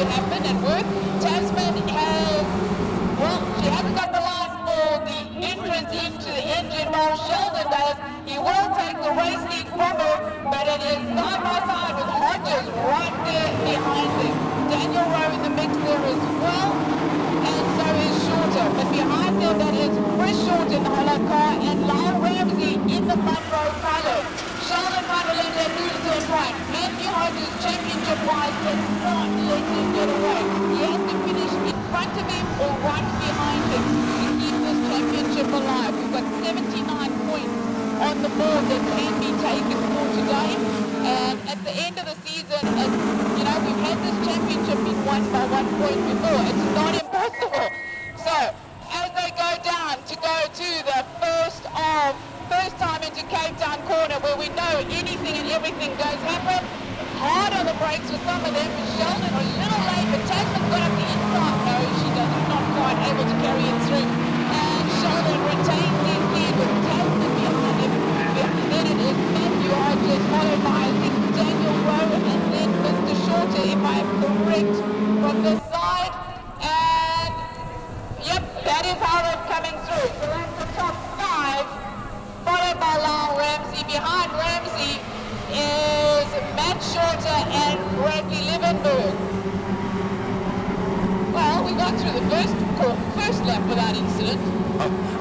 to happen and work. Tasman has, well, she hasn't got the line for the entrance into the engine while Sheldon does. He will take the race lead from her, but it is side by side with Hodges right there behind him. Daniel Rowe in the mix there as well, and so is Shorter. But behind them, that is Chris Shorter in the hollow car and Lyle Ramsey in the front row colour. Sheldon van der Linde that moves to the right. Matthew Hodges, championship-wise, cannot let him get away. He has to finish in front of him or right behind him to keep this championship alive. We've got 79 points on the board that can be taken for today. And at the end of the season, it's, you know, we've had this championship been won by one point before. It's not impossible. So, as they go down to go to the first of, first time into Cape Town corner where we know anything and everything goes happen, brakes for. Sheldon a little late, but Tasman got up the inside. No, she does not quite able to carry it through. And Sheldon retains his lead with Tasman behind him. Then it is Matthew followed by, Daniel Rowe, and then Mr. Shorter, if I am correct, from this side. And, yep, that is how coming through. So that's the top five, followed by Lyle Ramsey. Behind Ramsey is Matt Shorter and Bradley Liebenberg. Got the first first lap without incident.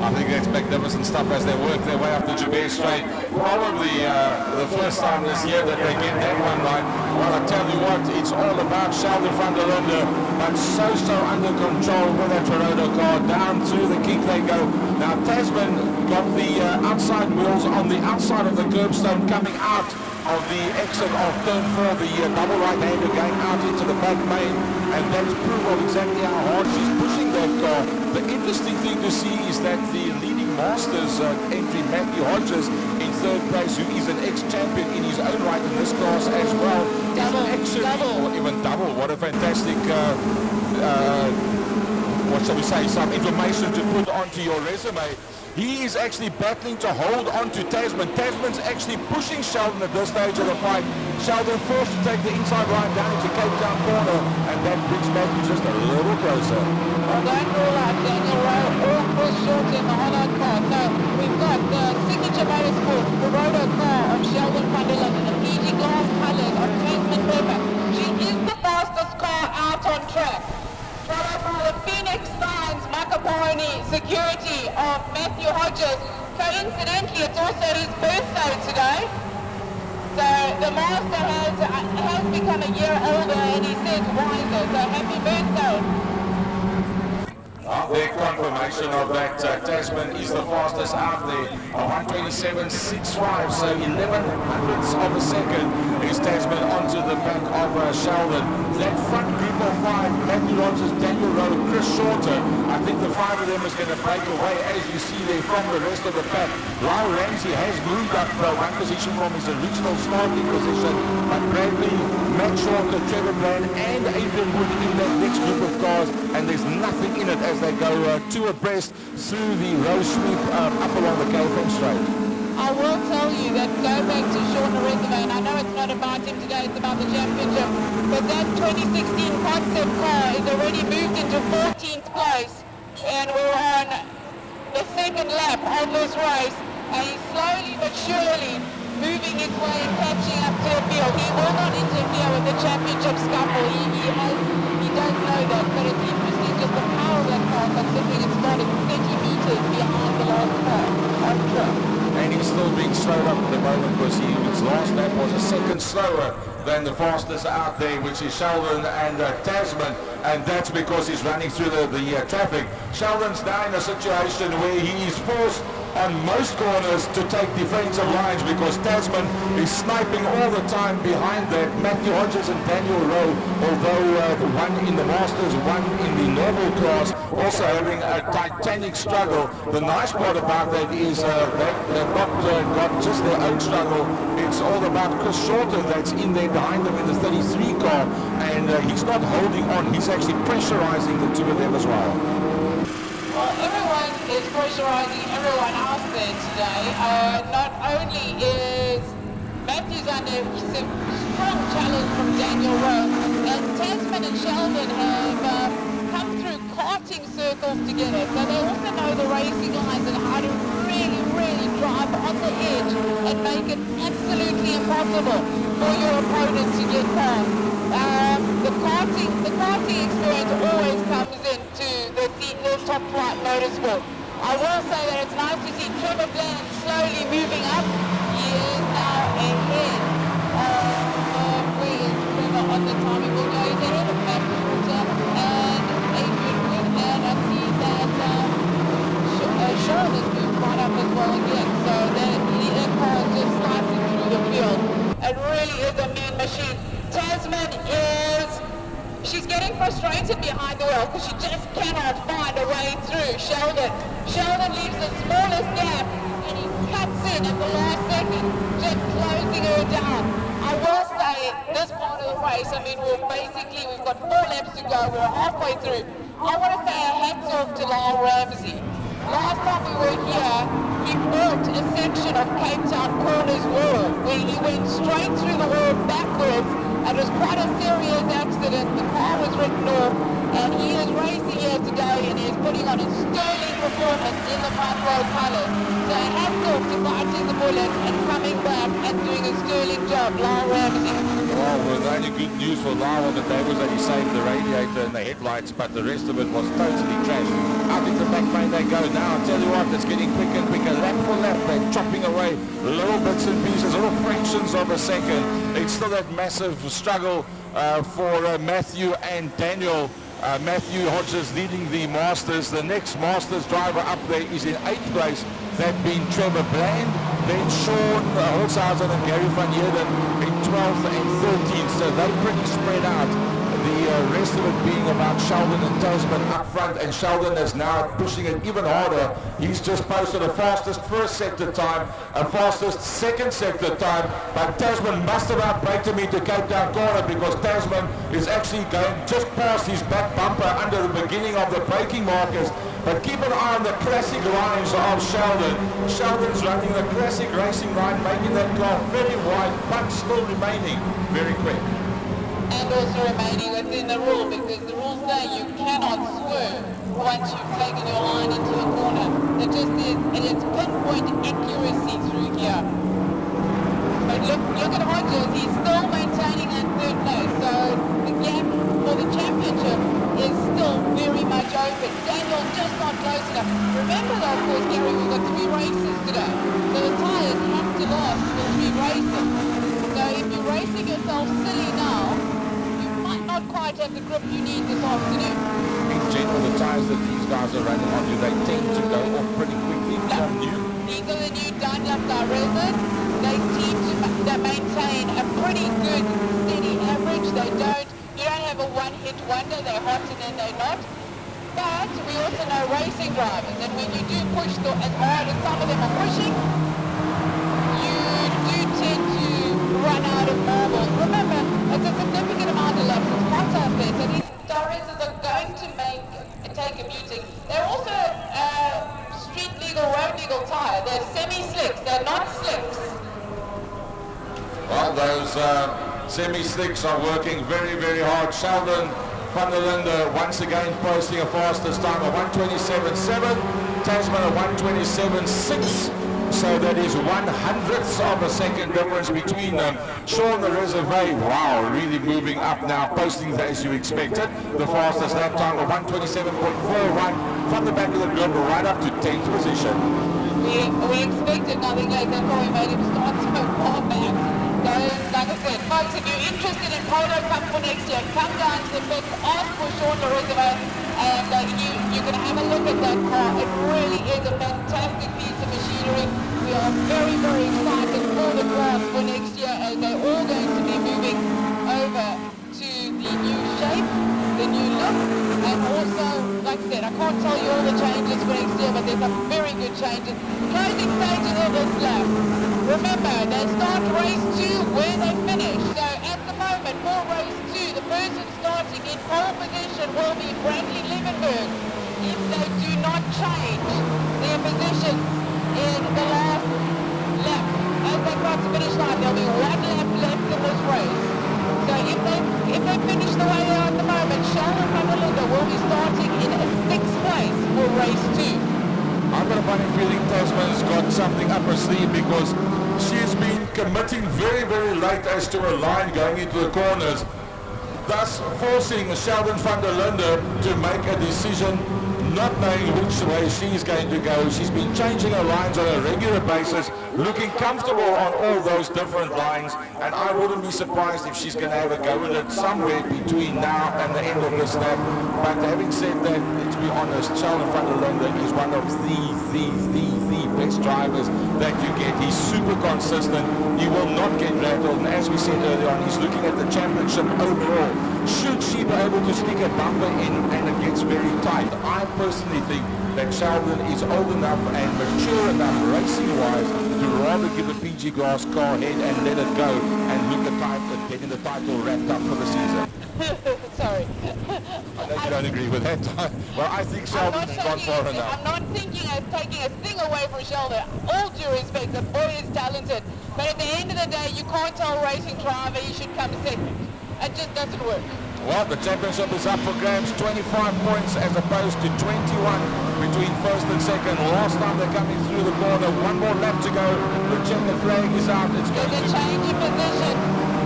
I think that's magnificent stuff as they work their way up the Joubert Straight. Probably uh, the first time this year that they get that one right. Well, I tell you what, it's all about Sheldon van der Linde, but so, so under control with that Toronto car. Down to the kick they go. Now, Tasman got the uh, outside wheels on the outside of the curbstone coming out of the exit of turn four, the uh, double right-hander going out into the back main, and that's proof of exactly how hard she's pushing that car. The interesting thing to see is that the leading Masters uh, entry, Matthew Hodges, in third place, who is an ex-champion in his own right in this class as well, Double, is actually, double. or even double. What a fantastic, uh, uh, what shall we say, some information to put onto your resume. He is actually battling to hold on to Tasman. Tasman's actually pushing Sheldon at this stage of the fight. Sheldon forced to take the inside line down into Cape Town corner, and that brings Matthew just a little closer. Well, don't rule out Daniel Rowe or Chris Short in the hollow car. So we've got the signature motorsport, the roto car of Sheldon van der Linde, the PG glass colours of Tasman Pepper. She is the Matthew Coincidentally, it's also his birthday today. So the master has, has become a year older and he says wiser. So happy birthday. The confirmation of that uh, Tasman is the fastest out there, a 127.65, so 11 hundredths of a second is Tasman onto the back of uh, Sheldon. That front group of five, Matthew Rogers, Daniel Rowe, Chris Shorter, I think the five of them is going to break away as you see there from the rest of the pack. Lyle Ramsey has moved up uh, one position from his original starting position, but Bradley, Matt Shorter, Trevor Brand and Adrian Wood in that next group of cars, and there's nothing in it as they go uh, two abreast through the row sweep uh, up along the KFM straight. I will tell you that go back to Sean Reservoir, and I know it's not about him today, it's about the championship, but that 2016 concept car is already moved into 14th place, and we're on the second lap of this race, and he's slowly but surely moving his way and catching up to the field. At the moment he, his last lap was a second slower than the fastest out there, which is Sheldon and uh, Tasman, and that's because he's running through the, the uh, traffic. Sheldon's now in a situation where he is forced on most corners to take defensive lines because Tasman is sniping all the time behind that. Matthew Hodges and Daniel Rowe, although uh, the one in the Masters, one in the normal class, also having a titanic struggle. The nice part about that is uh, that they've not uh, got just their own struggle. It's all about Chris Shorter that's in there behind them in the 33 car, and uh, he's not holding on. He's actually pressurizing the two of them as well. Is pressurizing everyone else there today. Uh, not only is Matthews under some strong challenge from Daniel Rowe, and Tasman and Sheldon have um, come through karting circles together, so they also know the racing lines and how to really, really drive on the edge and make it absolutely impossible for your opponent to get past. Um, the karting, the karting experience always comes into the, the top flight motorsport. I will say that it's nice to see Trevor Bland slowly moving up. He is now ahead of where is Trevor on the time. He will go ahead of Matt Porter frustrated behind the wheel because she just cannot find a way through Sheldon. Sheldon leaves the smallest gap and he cuts in at the last second, just closing her down. I will say this part of the race, I mean, we're basically, we've got four laps to go, we're halfway through. I want to say a hats off to Lyle Ramsey. Last time we were here, he bought a section of Cape Town Corners Wall where he went straight through the wall backwards it was quite a serious accident. The car was written off and he is racing here today and he is putting on a sterling performance in the front row colours. So hats off to biting the bullet and coming back and doing a sterling job. Lyle Ramsey. Well, the only good news for Lyle on the day was that he saved the radiator and the headlights, but the rest of it was totally trashed. Out in the back lane they go now. I tell you what, it's getting quicker and quicker. Lap for lap, they're chopping away little bits and pieces, little fractions of a second. It's still that massive struggle uh, for uh, Matthew and Daniel. Uh, Matthew Hodges leading the Masters. The next Masters driver up there is in eighth place. That being Trevor Bland, then Sean Holzhausen and Gary Van Heerden in 12th and 13th. So they're pretty spread out the uh, rest of it being about Sheldon and Tasman up front, and Sheldon is now pushing it even harder. He's just posted a fastest first sector time, a fastest second sector time, but Tasman must have outbraked him into Cape Town corner because Tasman is actually going just past his back bumper under the beginning of the braking markers. But keep an eye on the classic lines of Sheldon. Sheldon's running the classic racing line, making that car very wide, but still remaining very quick and also remaining within the rule because the rules say you cannot swerve once you've taken your line into a corner. It just is, and it's pinpoint accuracy through here. But look, look at Hodges, he's still maintaining that third place, so the gap for the championship is still very much open. Daniel just not close enough. Remember though, of course, Gary, we've got three races today, so the tyres have to last for three races. So if you're racing yourself silly now, quite have the grip you need this afternoon. In general, the tyres that these guys are running on, do they tend to go off pretty quickly no. new? These are the new Dunlop Direzzas. They seem to maintain a pretty good steady average. They don't, you don't have a one-hit wonder. They're hot and then they're not. But we also know racing drivers, and when you do push the, as hard as some of them are pushing, Uh, semi-slicks are working very, very hard. Sheldon van der Linde once again posting a fastest time of 127.7. Tasman a 127.6. So that is one hundredths of a second difference between them. Sean the Reserve, wow, really moving up now, posting as you expected. The fastest lap time of 127.41 from the back of the group right up to 10th position. We, we expected nothing like that, but we made him start so far back. Folks, if you're interested in Polo Cup for next year, come down to the pit, ask for Sean Reserve, and uh, you, you can have a look at that car. It really is a fantastic piece of machinery. We are very, very excited for the class for next year as they're all going to be moving over to the new shape, the new look, and also, like I said, I can't tell you all the changes for next year, but there's some very good changes. Closing stages of this lap. Remember, they start race two where they finish. So at the moment, for race two, the person starting in pole position will be Bradley Liebenberg. they do not change their position in the last lap. As they cross the finish line, there'll be one lap left in this race. So if they if they finish the way they are something up her sleeve because she's been committing very, very late as to a line going into the corners, thus forcing Sheldon van der Linde to make a decision not knowing which way she's going to go. She's been changing her lines on a regular basis, looking comfortable on all those different lines, and I wouldn't be surprised if she's going to have a go at it somewhere between now and the end of this lap. But having said that, let's be honest, Sheldon van der Linde is one of the, the, the, the best drivers that you get. He's super consistent. He will not get rattled, and as we said earlier on, he's looking at the championship overall. Should she be able to stick a bumper in and it gets very tight? I personally think that Sheldon is old enough and mature enough racing-wise to rather give a PG Glass car head and let it go and hit the title, getting the title wrapped up for the season. Sorry. I know you don't agree with that. well, I think Sheldon has gone far enough. I'm not thinking of taking a thing away from Sheldon. All due respect, the boy is talented. But at the end of the day, you can't tell a racing driver you should come second. It just doesn't work. Well, the championship is up for grabs, 25 points as opposed to 21 between first and second. Last time they're coming through the corner, one more lap to go. The checker flag is out. It's going There's going a to... change in position.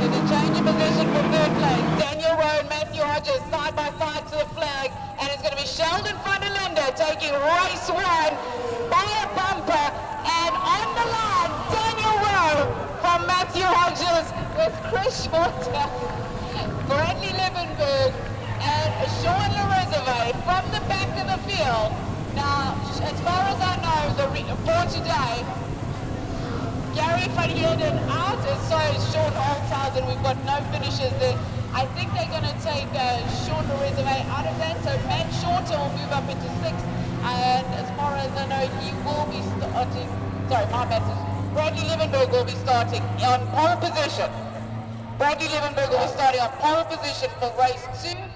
There's a change in position for third place. Daniel Rowe and Matthew Hodges side by side to the flag. And it's going to be Sheldon Linde taking race one by a bumper. And on the line, Daniel Rowe from Matthew Hodges with Chris Shorter. Bradley Liebenberg and Sean Lareserve from the back of the field. Now, as far as I know, the for today, Gary van Heerden out, and so is Sean Althousand. We've got no finishers there. I think they're going to take uh, Sean Lareserve out of that, so Matt Shorter will move up into sixth, and as far as I know, he will be starting, sorry, my bad, Bradley Liebenberg will be starting on pole position. Bradley Liebenberg will be starting on pole position for race two.